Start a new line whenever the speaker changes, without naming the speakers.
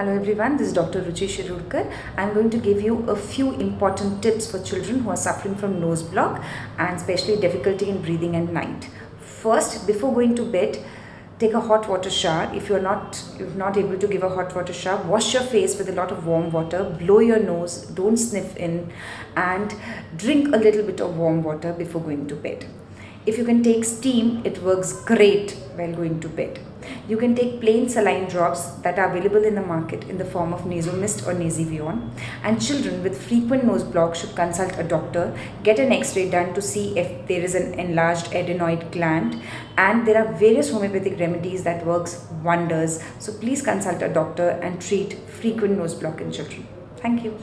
Hello everyone, this is Dr. Ruchi Shirudkar. I'm going to give you a few important tips for children who are suffering from nose block and especially difficulty in breathing at night. First, before going to bed, take a hot water shower. If you're not you're not able to give a hot water shower, wash your face with a lot of warm water, blow your nose, don't sniff in and drink a little bit of warm water before going to bed. If you can take steam, it works great while going to bed. You can take plain saline drops that are available in the market in the form of Nasomist or Nasivion. And children with frequent nose block should consult a doctor, get an x-ray done to see if there is an enlarged adenoid gland. And there are various homeopathic remedies that works wonders. So please consult a doctor and treat frequent nose block in children. Thank you.